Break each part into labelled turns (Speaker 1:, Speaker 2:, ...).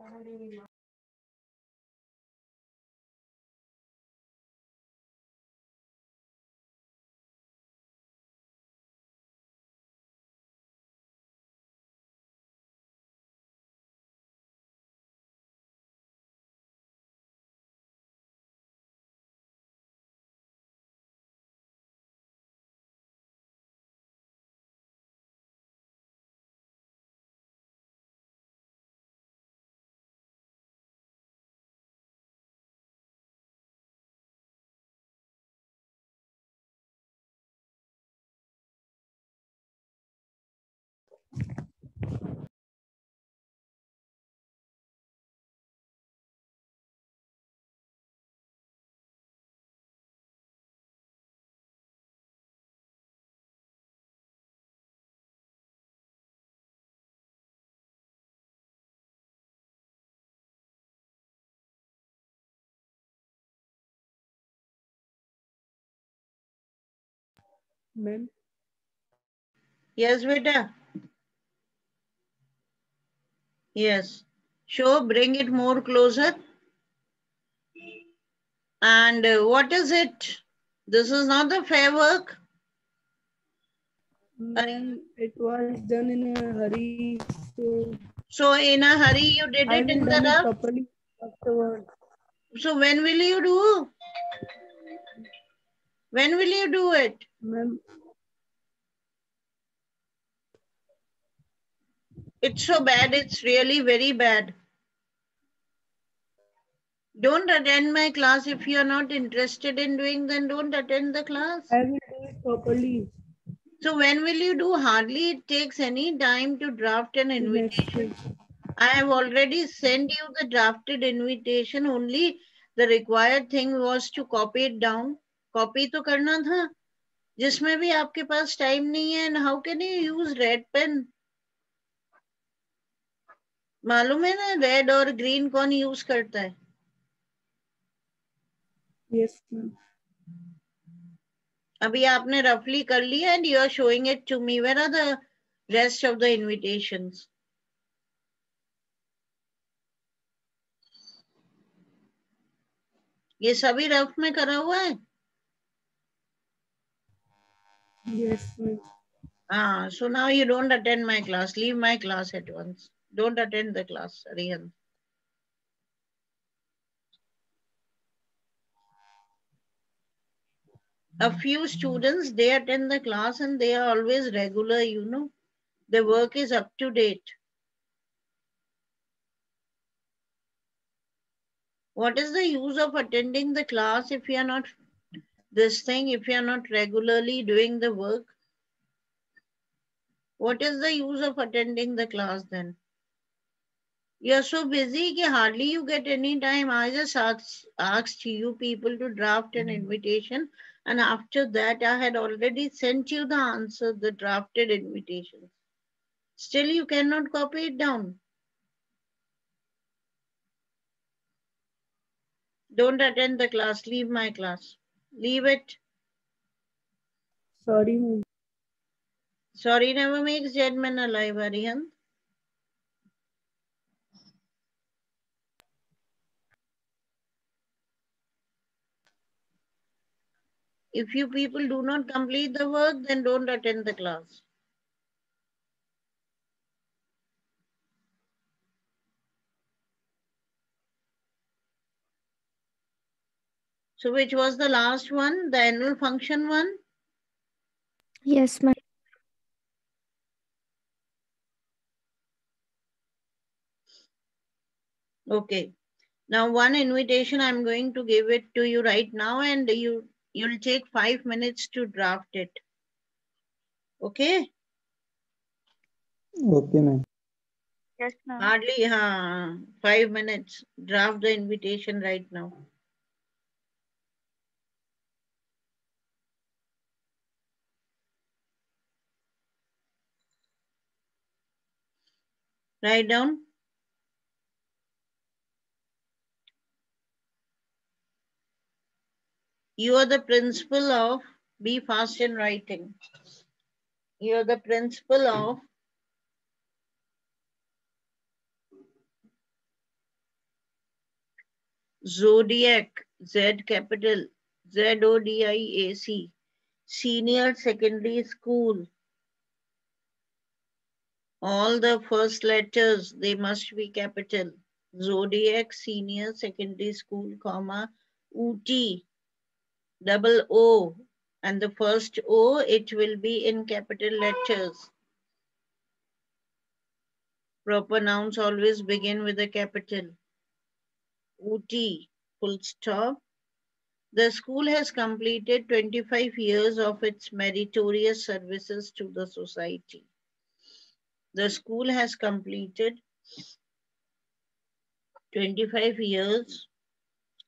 Speaker 1: already
Speaker 2: Yes, beta. Yes. Show, bring it more closer. And uh, what is it? This is not the fair work.
Speaker 1: it was done in a hurry, so
Speaker 2: So in a hurry, you did
Speaker 1: I
Speaker 2: it in the rough.
Speaker 1: properly afterward.
Speaker 2: So when will you do? When will you do it? It's so bad. It's really very bad. Don't attend my class if you're not interested in doing, then don't attend the class.
Speaker 1: I will do it properly
Speaker 2: So when will you do? Hardly it takes any time to draft an invitation. I have already sent you the drafted invitation. Only the required thing was to copy it down. Copy तो करना था जिसमें भी आपके पास time नहीं है and how can you use red pen? मालूम है ना रेड और ग्रीन कौन यूज़ करता है?
Speaker 1: Yes,
Speaker 2: अभी आपने रफली कर लिया and you are showing it to me where are the rest of the invitations ये सभी रफ में करा हुआ है?
Speaker 1: Yes, ma'am.
Speaker 2: Ah, so now you don't attend my class. Leave my class at once. Don't attend the class, Rihan. A few students, they attend the class and they are always regular, you know. The work is up to date. What is the use of attending the class if you are not this thing, if you are not regularly doing the work? What is the use of attending the class then? You're so busy that hardly you get any time. I just asked, asked you people to draft an mm-hmm. invitation and after that I had already sent you the answer, the drafted invitation. Still you cannot copy it down. Don't attend the class, leave my class. Leave it.
Speaker 1: Sorry.
Speaker 2: Sorry never makes dead men alive, Arihan. If you people do not complete the work, then don't attend the class. So which was the last one, the annual function one?
Speaker 3: Yes, ma'am.
Speaker 2: Okay. Now one invitation, I'm going to give it to you right now and you, you'll take five minutes to draft it. Okay?
Speaker 4: Okay, ma'am.
Speaker 3: Yes, ma'am.
Speaker 2: Hardly uh, five minutes. Draft the invitation right now. Write down. You are the principal of Be Fast in Writing. You are the principal of Zodiac, Z capital, Z O D I A C, Senior Secondary School. All the first letters, they must be capital. Zodiac Senior Secondary School, comma, Ooty, double O, and the first O, it will be in capital letters. Proper nouns always begin with a capital. Ooty, full stop. The school has completed 25 years of its meritorious services to the society. The school has completed 25 years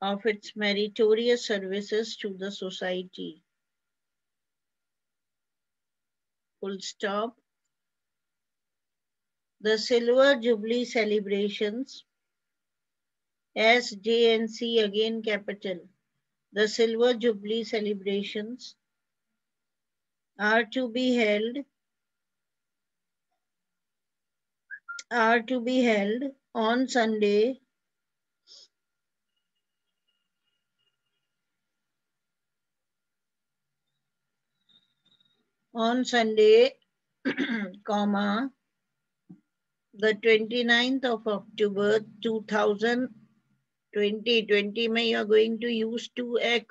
Speaker 2: of its meritorious services to the society. Full stop. The Silver Jubilee celebrations, SJNC again capital. The Silver Jubilee celebrations are to be held are to be held on Sunday on Sunday, comma, the 29th of October 2020. 20 May you are going to use 2x.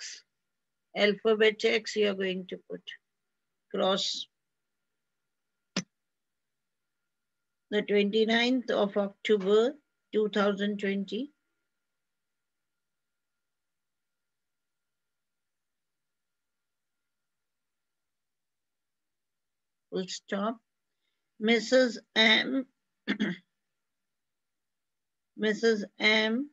Speaker 2: Alphabet x you are going to put cross. The 29th of October 2020. Full stop. Mrs. M. Mrs. M.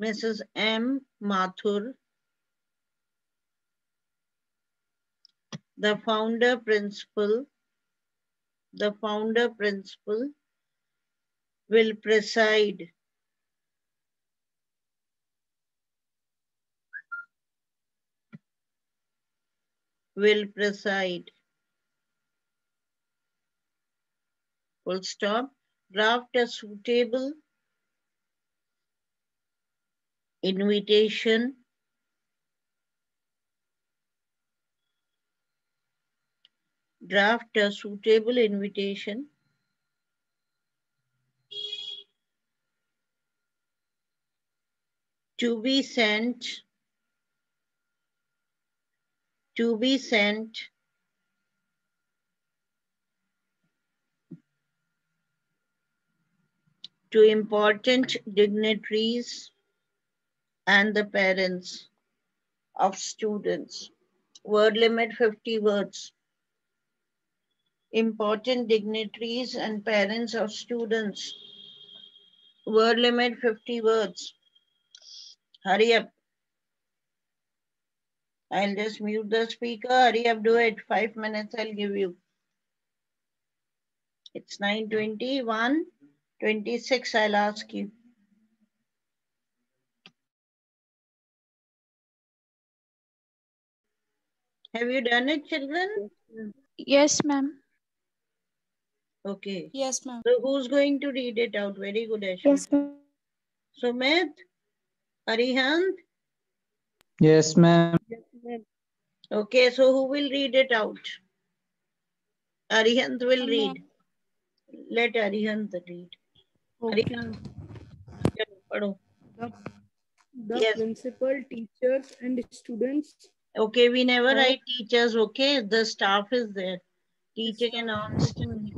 Speaker 2: Mrs. M. Mathur, the founder principal, the founder principal will preside will preside. Full stop. Draft a suitable invitation draft a suitable invitation to be sent to be sent to important dignitaries and the parents of students. Word limit 50 words. Important dignitaries and parents of students. Word limit 50 words. Hurry up. I'll just mute the speaker. Hurry up, do it. Five minutes I'll give you. It's 9.21, 26 I'll ask you. Have you done it, children?
Speaker 3: Yes, ma'am.
Speaker 2: Okay.
Speaker 1: Yes, ma'am.
Speaker 2: So who's going to read it out? Very good, Ashwin.
Speaker 3: Yes, ma'am.
Speaker 2: Sumit? Arihant?
Speaker 4: Yes, ma'am.
Speaker 2: Okay, so who will read it out? Arihant will
Speaker 1: Ma'am.
Speaker 2: read. Let Arihant read.
Speaker 1: Okay.
Speaker 2: Arihant, chalo.
Speaker 1: The, the
Speaker 2: Yes.
Speaker 1: principal, teachers, and students.
Speaker 2: Okay, we never
Speaker 1: Oh.
Speaker 2: write teachers, okay? The staff is there. Teaching and non हाँ,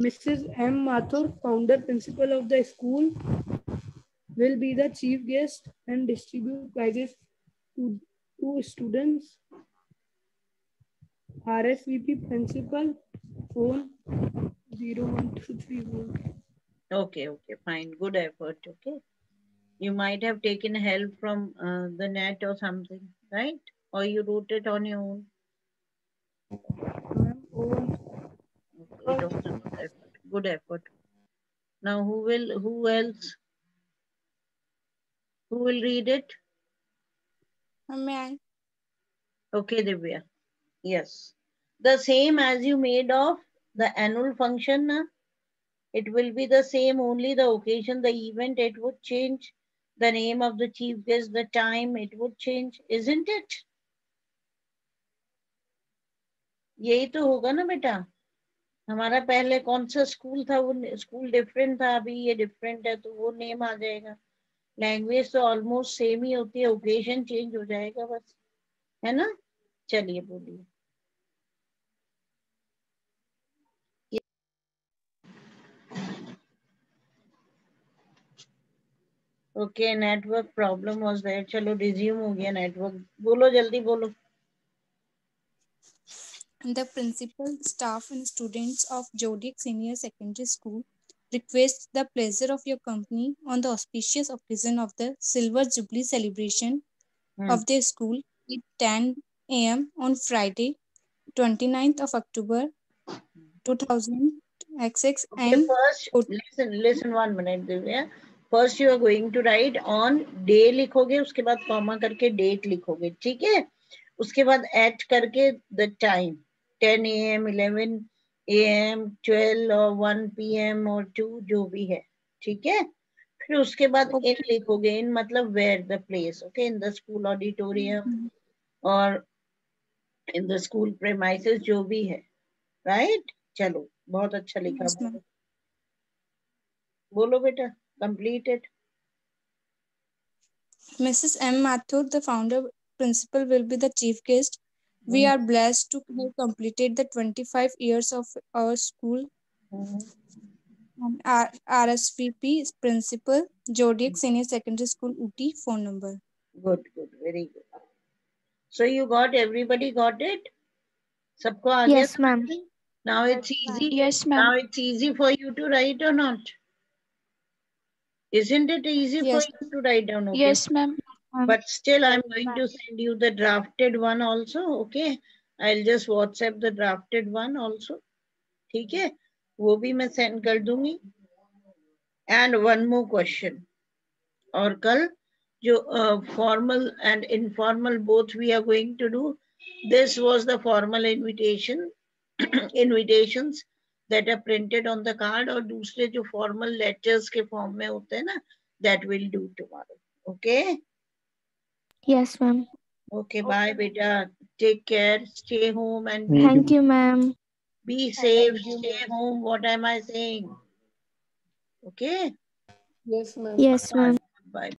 Speaker 1: Mrs. M. Mathur, founder principal of the school, will be the chief guest and distribute prizes to, to students. RSVP principal phone 01234.
Speaker 2: Okay, okay, fine. Good effort. Okay. You might have taken help from uh, the net or something, right? Or you wrote it on your own.
Speaker 1: Ma'am, own.
Speaker 2: Okay, it was a good effort Good effort. Now who will who else? Who will read it?
Speaker 3: May I?
Speaker 2: Okay, Divya. Yes. The same as you made of the annual function. na? It will be the same, only the occasion, the event, it would change. The name of the chief guest, the time, it would change, isn't it? यही तो होगा ना बेटा हमारा पहले कौन सा school था? वो स्कूल डिफरेंट था अभी, ये डिफरेंट है तो वो नेम आ जाएगा। लैंग्वेज तो ऑलमोस्ट सेम ही होती है ओकेजन चेंज हो जाएगा बस। है ना? चलिए बोलिए। Okay network problem was there चलो रिज्यूम हो गया नेटवर्क बोलो, जल्दी बोलो।
Speaker 3: The principal, staff, and students of Zodiac Senior Secondary School request the pleasure of your company on the auspicious occasion of the Silver Jubilee celebration
Speaker 2: Hmm.
Speaker 3: of their school at 10 a.m. on Friday, 29th of October 2006
Speaker 2: Okay,
Speaker 3: and
Speaker 2: first, listen, listen one minute, Divya. First, you are going to write on day लिखोगे उसके बाद comma करके date लिखोगे ठीक है उसके बाद eight करके the time 10 A M eleven A M twelve और वन पी एम और टू जो भी है ठीक है फिर उसके बाद
Speaker 3: Okay.
Speaker 2: इन लिखोगे इन मतलब where the place okay in the school auditorium और इन द स्कूल प्रेमाइसेस जो भी है राइट right? चलो बहुत अच्छा लिखा
Speaker 3: Yes,
Speaker 2: बोलो बेटा complete it
Speaker 3: Mrs. M. Mathur, the founder principal, will be the chief guest. we
Speaker 2: hmm.
Speaker 3: are blessed to have completed the 25 years of our school. Hmm. Um, our RSVP principal, Zodiac hmm. Senior Secondary School, Ooty phone number.
Speaker 2: Good, good, very good. So you got, everybody got it? Sabko
Speaker 5: yes, ma'am.
Speaker 2: Now it's easy.
Speaker 3: Yes, ma'am.
Speaker 2: Now it's easy for you to write or not? Isn't it easy
Speaker 3: yes.
Speaker 2: for you to write down? Okay?
Speaker 3: Yes, ma'am. Um,
Speaker 2: but still i'm going to send you the drafted one also okay i'll just whatsapp the drafted one also ठीक है वो भी मैं send कर दूँगी and one more question और कल जो formal and informal both we are going to do this was the formal invitation invitations that are printed on the card और दूसरे जो formal letters के form में होते हैं ना that will do tomorrow okay
Speaker 5: Yes, ma'am.
Speaker 2: okay bye beta take care stay home and
Speaker 4: Thank you.
Speaker 5: Thank you, ma'am.
Speaker 2: be safe stay home what am I saying okay
Speaker 1: Yes, ma'am.
Speaker 5: Yes, ma'am.
Speaker 2: bye